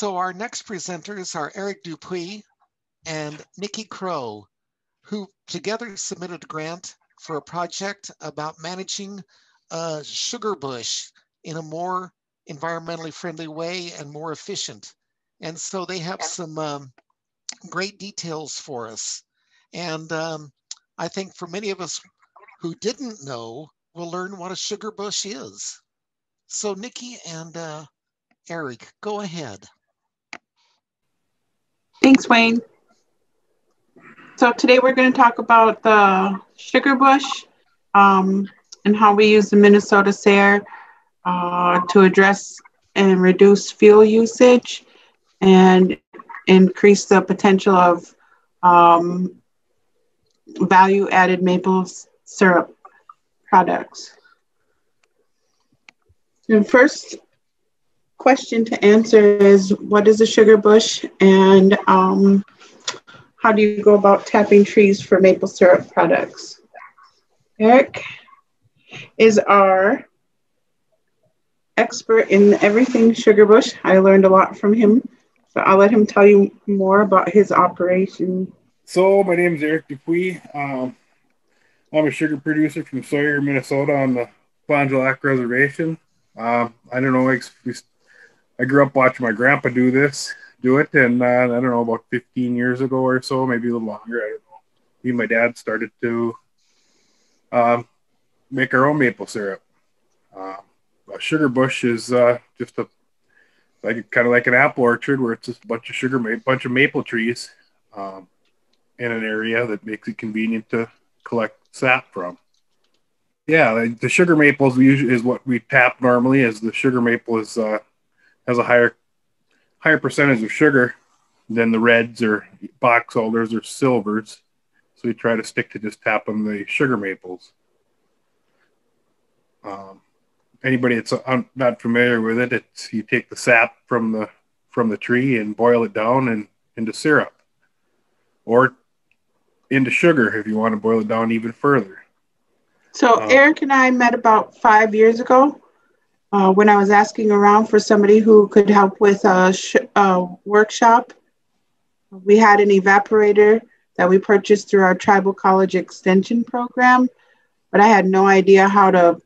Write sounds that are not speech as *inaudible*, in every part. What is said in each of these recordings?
So our next presenters are Eric Dupuis and Nikki Crowe, who together submitted a grant for a project about managing a sugar bush in a more environmentally friendly way and more efficient. And so they have some um, great details for us. And um, I think for many of us who didn't know, we'll learn what a sugar bush is. So Nikki and uh, Eric, go ahead. Thanks, Wayne. So today we're going to talk about the sugar bush um, and how we use the Minnesota SARE uh, to address and reduce fuel usage and increase the potential of um, value added maple syrup products. And first question to answer is what is a sugar bush and um, how do you go about tapping trees for maple syrup products? Eric is our expert in everything sugar bush. I learned a lot from him. So I'll let him tell you more about his operation. So my name is Eric Dupuis. Um, I'm a sugar producer from Sawyer, Minnesota on the Fond du Lac Reservation. Um, I don't know, I grew up watching my grandpa do this, do it, and uh, I don't know, about 15 years ago or so, maybe a little longer. I don't know. Me and my dad started to um, make our own maple syrup. A sugar bush is uh, just a like kind of like an apple orchard where it's just a bunch of sugar, a bunch of maple trees um, in an area that makes it convenient to collect sap from. Yeah, the sugar maples is what we tap normally. As the sugar maple is uh, has a higher higher percentage of sugar than the reds or box elders or silvers, so we try to stick to just tapping the sugar maples. Um, anybody that's not familiar with it, it's you take the sap from the from the tree and boil it down and into syrup, or into sugar if you want to boil it down even further. So uh, Eric and I met about five years ago uh, when I was asking around for somebody who could help with a, sh- a workshop. We had an evaporator that we purchased through our tribal college extension program, but I had no idea how to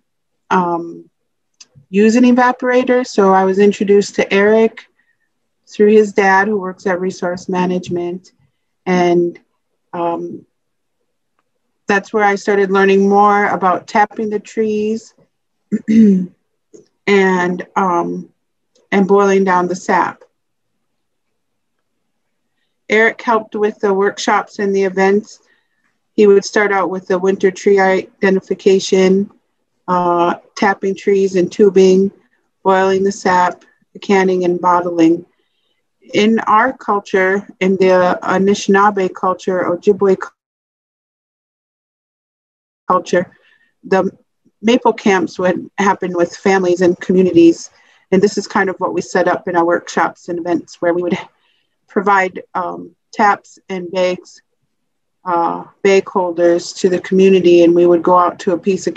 um, use an evaporator. So I was introduced to Eric through his dad, who works at Resource Management. And um, that's where I started learning more about tapping the trees *clears throat* and um, and boiling down the sap. Eric helped with the workshops and the events. He would start out with the winter tree identification, uh, tapping trees and tubing, boiling the sap, canning and bottling. In our culture, in the Anishinaabe culture, Ojibwe culture, the maple camps would happen with families and communities. And this is kind of what we set up in our workshops and events where we would provide um, taps and bags, uh, bag holders to the community. And we would go out to a piece of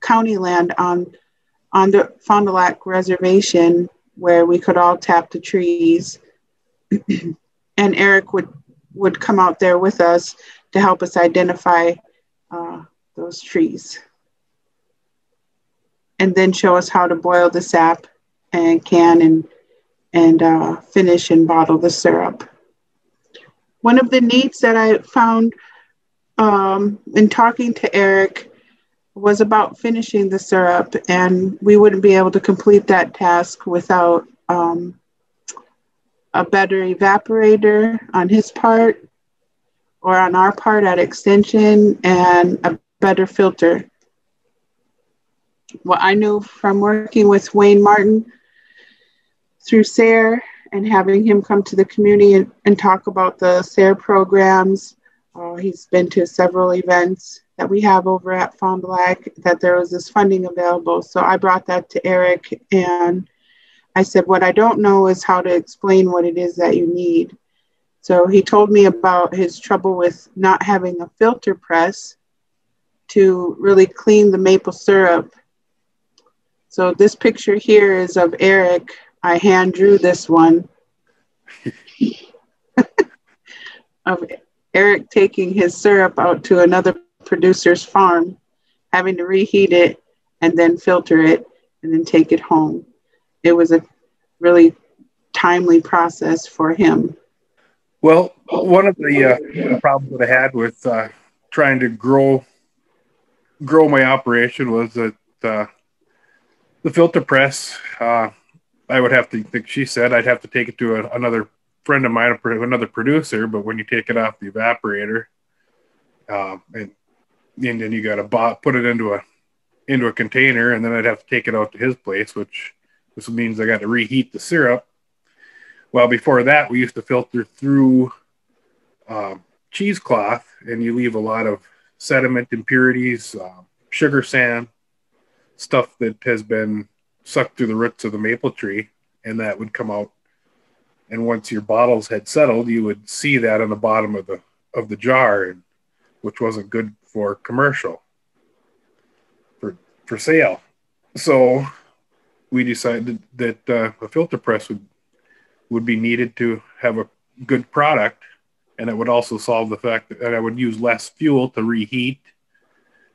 county land on on the Fond du Lac reservation where we could all tap the trees. *clears throat* and Eric would would come out there with us to help us identify uh, those trees. And then show us how to boil the sap and can and and uh, finish and bottle the syrup. One of the needs that I found um, in talking to Eric was about finishing the syrup, and we wouldn't be able to complete that task without um, a better evaporator on his part or on our part at extension and a better filter. What I knew from working with Wayne Martin through SARE and having him come to the community and, and talk about the SARE programs. Uh, he's been to several events that we have over at Fond du Lac that there was this funding available. So I brought that to Eric and I said, What I don't know is how to explain what it is that you need. So he told me about his trouble with not having a filter press to really clean the maple syrup. So this picture here is of Eric. I hand drew this one *laughs* of Eric taking his syrup out to another producer's farm, having to reheat it and then filter it and then take it home. It was a really timely process for him. Well, one of the uh, problems that I had with uh, trying to grow grow my operation was that uh, the filter press. Uh, I would have to, like she said, I'd have to take it to a, another friend of mine, another producer. But when you take it off the evaporator, um, and and then you got to put it into a into a container, and then I'd have to take it out to his place, which this means I got to reheat the syrup. Well, before that, we used to filter through um, cheesecloth, and you leave a lot of sediment, impurities, uh, sugar sand, stuff that has been sucked through the roots of the maple tree, and that would come out. And once your bottles had settled, you would see that on the bottom of the of the jar, which wasn't good for commercial for for sale. So we decided that uh, a filter press would would be needed to have a good product, and it would also solve the fact that I would use less fuel to reheat,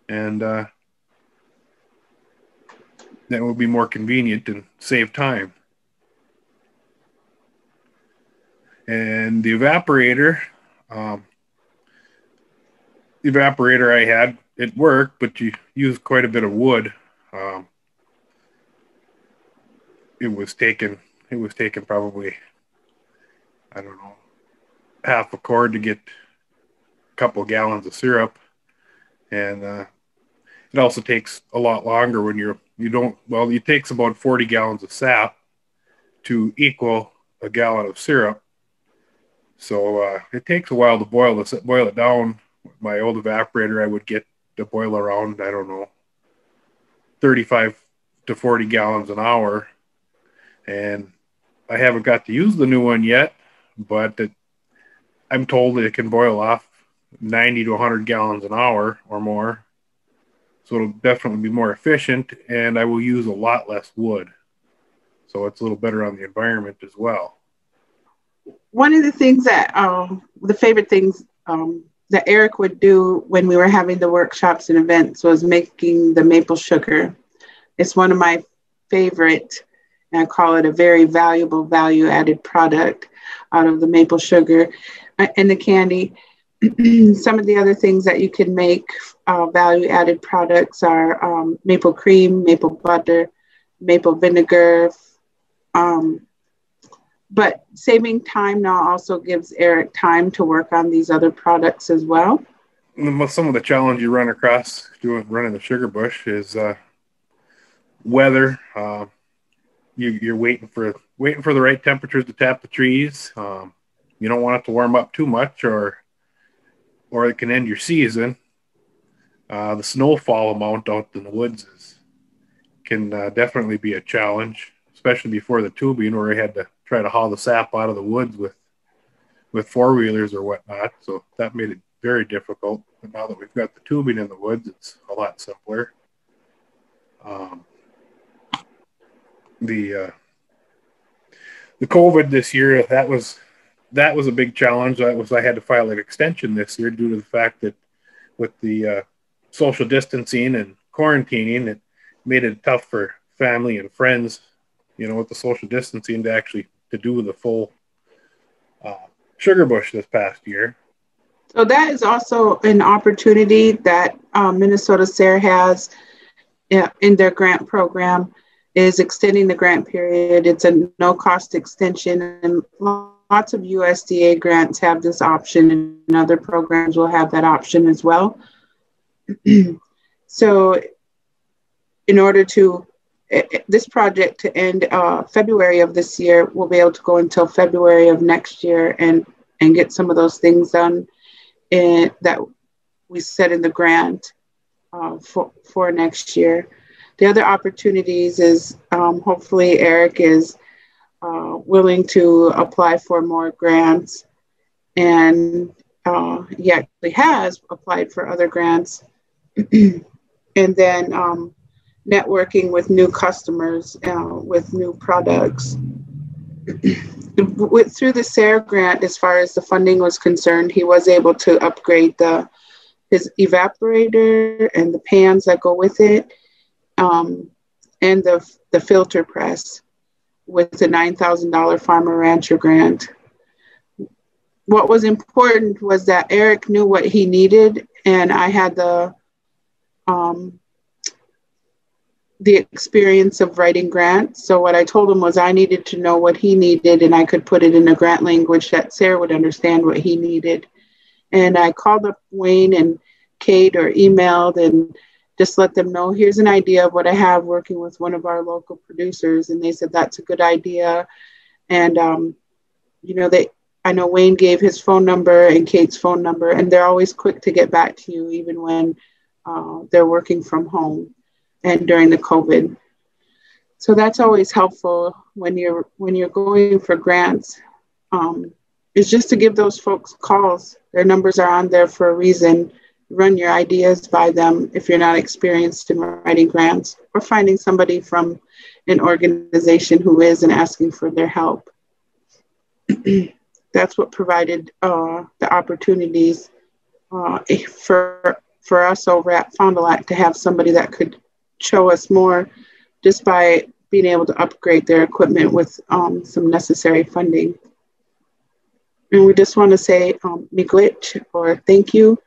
and uh, that would be more convenient and save time. And the evaporator, um, the evaporator I had, it worked, but you use quite a bit of wood. Um, it was taken it was taken probably I don't know half a cord to get a couple gallons of syrup, and uh, it also takes a lot longer when you're you don't well it takes about 40 gallons of sap to equal a gallon of syrup. So uh, it takes a while to boil this boil it down. My old evaporator i would get to boil around i don't know 35 to 40 gallons an hour. And I haven't got to use the new one yet, but it, I'm told that it can boil off 90 to 100 gallons an hour or more. So it'll definitely be more efficient, and I will use a lot less wood. So it's a little better on the environment as well. One of the things that, um, the favorite things um, that Eric would do when we were having the workshops and events was making the maple sugar. It's one of my favorite and I call it a very valuable value added product out of the maple sugar uh, and the candy. *clears throat* Some of the other things that you can make uh, value added products are um, maple cream, maple butter, maple vinegar. Um, but saving time now also gives Eric time to work on these other products as well. Some of the challenge you run across doing running the sugar bush is uh, weather. Uh, you, are waiting for waiting for the right temperatures to tap the trees. Um, you don't want it to warm up too much, or or it can end your season. Uh, the snowfall amount out in the woods is can uh, definitely be a challenge, especially before the tubing, where I had to try to haul the sap out of the woods with with four wheelers or whatnot. So that made it very difficult. But now that we've got the tubing in the woods, it's a lot simpler. Um, the uh, the COVID this year that was that was a big challenge. That was I had to file an extension this year due to the fact that with the uh, social distancing and quarantining, it made it tough for family and friends, you know, with the social distancing to actually to do the full uh, sugar bush this past year. So that is also an opportunity that um, Minnesota SARE has in their grant program is extending the grant period. It's a no cost extension, and lots of USDA grants have this option, and other programs will have that option as well. *clears throat* so, in order to eh, eh, this project to end uh, February of this year, we'll be able to go until February of next year and and get some of those things done in, that we set in the grant uh, for for next year the other opportunities is um, hopefully Eric is uh, willing to apply for more grants and uh, he actually has applied for other grants. *clears throat* and then um, networking with new customers uh, with new products. with, through the SARE grant, as far as the funding was concerned, he was able to upgrade the his evaporator and the pans that go with it, um, and the the filter press with the nine thousand dollar farmer rancher grant. What was important was that Eric knew what he needed, and I had the um, the experience of writing grants. So what I told him was I needed to know what he needed and I could put it in a grant language that SARE would understand what he needed. And I called up Wayne and Kate or emailed and just let them know here's an idea of what I have working with one of our local producers. And they said that's a good idea. And um, you know, they I know Wayne gave his phone number and Kate's phone number, and they're always quick to get back to you, even when uh, they're working from home and during the COVID. So that's always helpful when you're when you're going for grants. Um, is just to give those folks calls. Their numbers are on there for a reason. Run your ideas by them if you're not experienced in writing grants or finding somebody from an organization who is and asking for their help. *clears throat* That's what provided uh, the opportunities uh, for for us over at Fond du Lac to have somebody that could show us more just by being able to upgrade their equipment with um, some necessary funding. And we just want to say um, or thank you.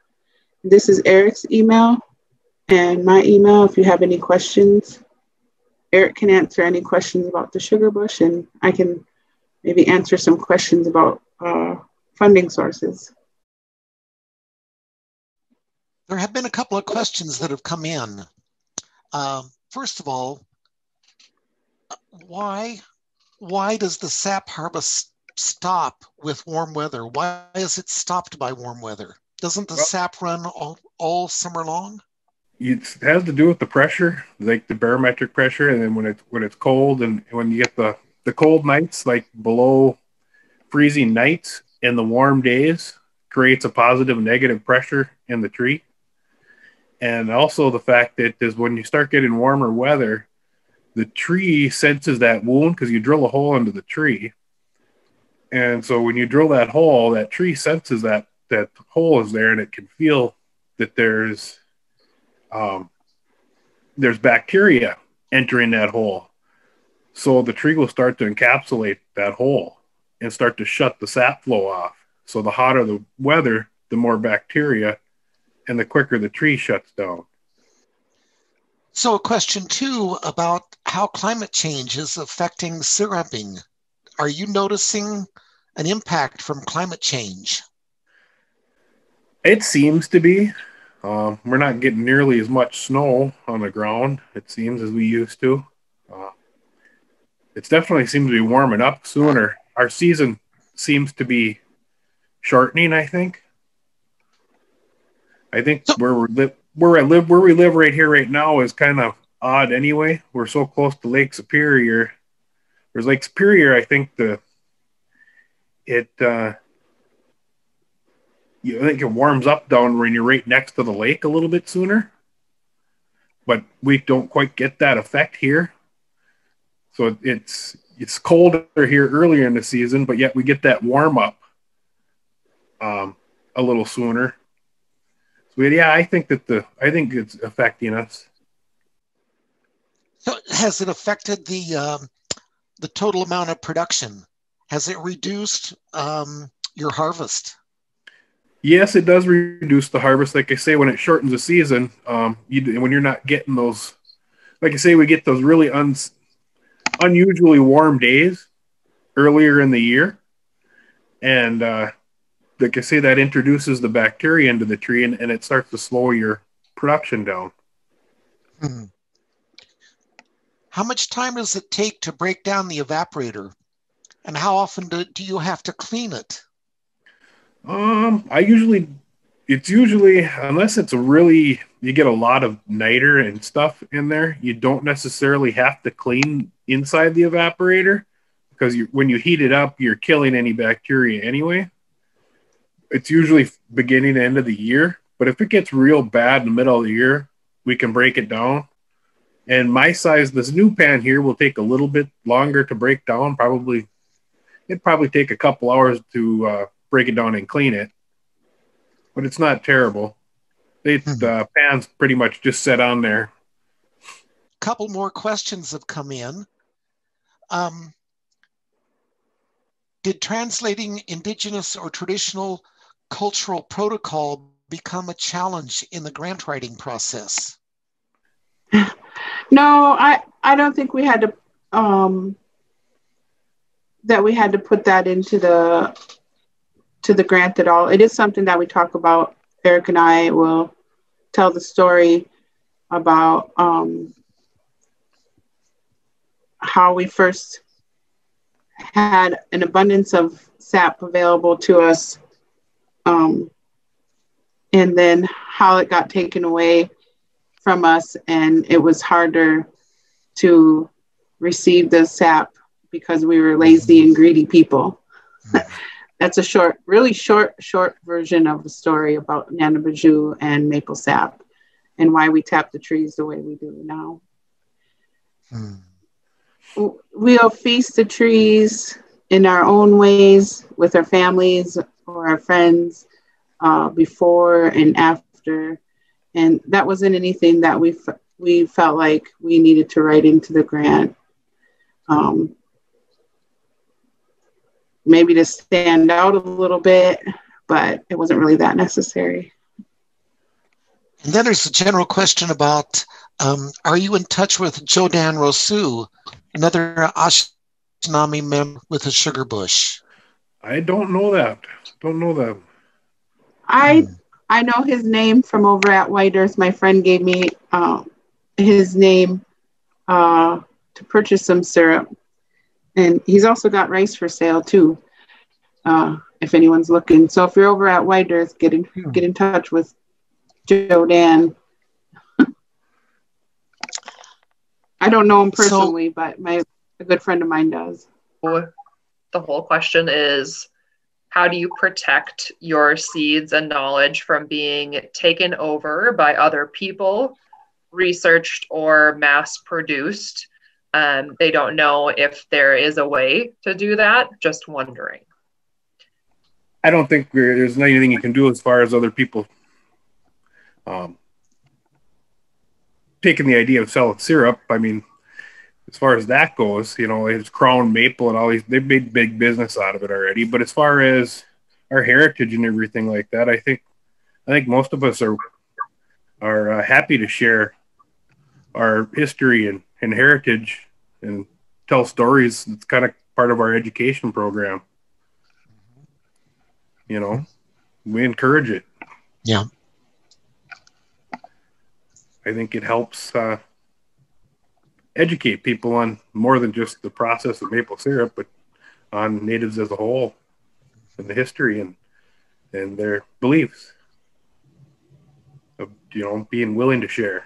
This is Eric's email and my email if you have any questions. Eric can answer any questions about the sugar bush and I can maybe answer some questions about uh, funding sources. There have been a couple of questions that have come in. Um, first of all, why why does the sap harvest stop with warm weather? Why is it stopped by warm weather? Doesn't the well, sap run all, all summer long? It has to do with the pressure, like the barometric pressure, and then when it's when it's cold and when you get the the cold nights, like below freezing nights, and the warm days creates a positive negative pressure in the tree and also the fact that is when you start getting warmer weather, the tree senses that wound because you drill a hole into the tree, and so when you drill that hole, that tree senses that that hole is there, and it can feel that there's um, there's bacteria entering that hole. So the tree will start to encapsulate that hole and start to shut the sap flow off. So the hotter the weather, the more bacteria and the quicker the tree shuts down. So, a question too about how climate change is affecting syruping. Are you noticing an impact from climate change? It seems to be. Uh, we're not getting nearly as much snow on the ground, it seems, as we used to. Uh, it's definitely seems to be warming up sooner. Our season seems to be shortening, I think. I think so, where we live, where I live, where we live right here, right now, is kind of odd. Anyway, we're so close to Lake Superior. There's Lake Superior. I think the it uh, you I think it warms up down when you're right next to the lake a little bit sooner. But we don't quite get that effect here. So it's it's colder here earlier in the season, but yet we get that warm up um, a little sooner. So yeah, I think that the I think it's affecting us. So has it affected the um, the total amount of production? Has it reduced um, your harvest? Yes, it does reduce the harvest. Like I say, when it shortens the season, um, you, when you're not getting those, like I say, we get those really un, unusually warm days earlier in the year, and uh, like I say, that introduces the bacteria into the tree and, and it starts to slow your production down. Hmm. How much time does it take to break down the evaporator? And how often do, do you have to clean it? Um, I usually, it's usually, unless it's a really, you get a lot of niter and stuff in there, you don't necessarily have to clean inside the evaporator because you, when you heat it up, you're killing any bacteria anyway it's usually beginning end of the year. But if it gets real bad in the middle of the year, we can break it down. And my size, this new pan here will take a little bit longer to break down, probably it'd probably take a couple hours to uh, break it down and clean it, but it's not terrible. It mm-hmm. uh, pans pretty much just set on there. A couple more questions have come in. Um, did translating indigenous or traditional cultural protocol become a challenge in the grant writing process? *laughs* No, I I don't think we had to um, that we had to put that into the to the grant at all. It is something that we talk about. Eric and I will tell the story about um, how we first had an abundance of sap available to us um, and then how it got taken away from us and it was harder to receive the sap because we were lazy and greedy people *laughs* that's a short really short short version of the story about Nanabijou and maple sap and why we tap the trees the way we do now hmm. we'll feast the trees in our own ways with our families or our friends uh, before and after. And that wasn't anything that we, f- we felt like we needed to write into the grant. Um, maybe to stand out a little bit, but it wasn't really that necessary. And then there's a general question about um, Are you in touch with Jodan Rosu, another Anishinaabe member with a sugar bush? I don't know that. Don't know that. I hmm. I know his name from over at White Earth. My friend gave me uh, his name uh, to purchase some syrup, and he's also got rice for sale too. Uh, if anyone's looking, so if you're over at White Earth, get in hmm. get in touch with Joe Dan. I don't know him personally, so, but my a good friend of mine does. The whole question is how do you protect your seeds and knowledge from being taken over by other people, researched or mass produced? Um, they don't know if there is a way to do that. Just wondering. I don't think there's anything you can do as far as other people um, taking the idea of selling syrup. I mean, as far as that goes, you know, it's Crown Maple and all these, they've made big business out of it already. But as far as our heritage and everything like that, I think, I think most of us are are uh, happy to share our history and, and heritage and tell stories. It's kind of part of our education program. You know, we encourage it. Yeah. I think it helps uh, educate people on more than just the process of maple syrup, but on natives as a whole and the history and and their beliefs of you know being willing to share.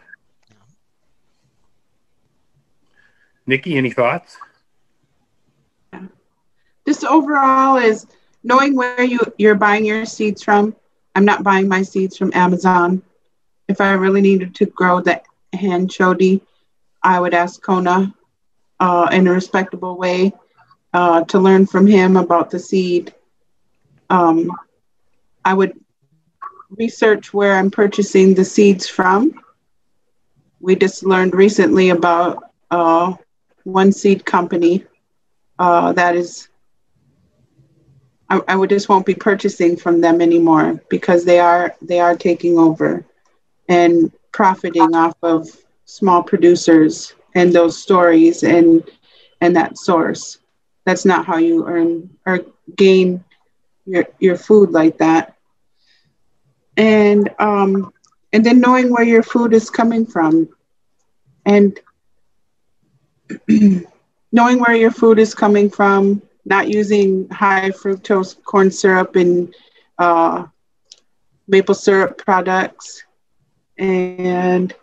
Nikki, any thoughts? Just overall is knowing where you, you're buying your seeds from. I'm not buying my seeds from Amazon. If I really needed to grow the anchovy, I would ask Kona uh, in a respectable way uh, to learn from him about the seed. Um, I would research where I'm purchasing the seeds from. We just learned recently about uh, one seed company uh, that is, I, I would just won't be purchasing from them anymore because they are they are taking over and profiting off of small producers and those stories and and that source. That's not how you earn or gain your your food like that. And um and then knowing where your food is coming from and *clears throat* knowing where your food is coming from, not using high fructose corn syrup and uh, maple syrup products, and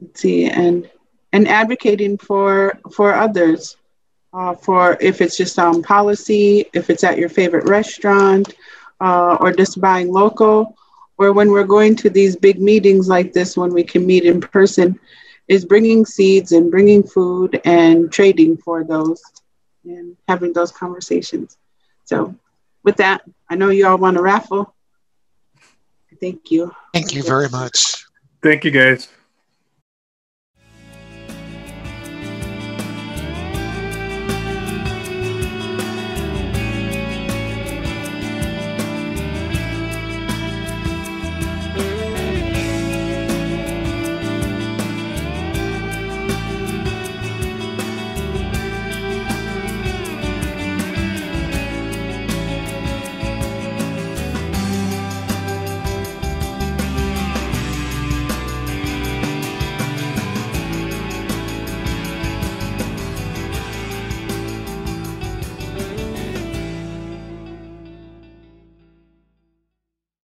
let's see, and and advocating for for others, uh, for if it's just on policy, if it's at your favorite restaurant, uh, or just buying local, or when we're going to these big meetings like this, when we can meet in person, is bringing seeds and bringing food and trading for those and having those conversations. So with that, I know you all want to raffle. Thank you. Thank you very much. Thank you, guys.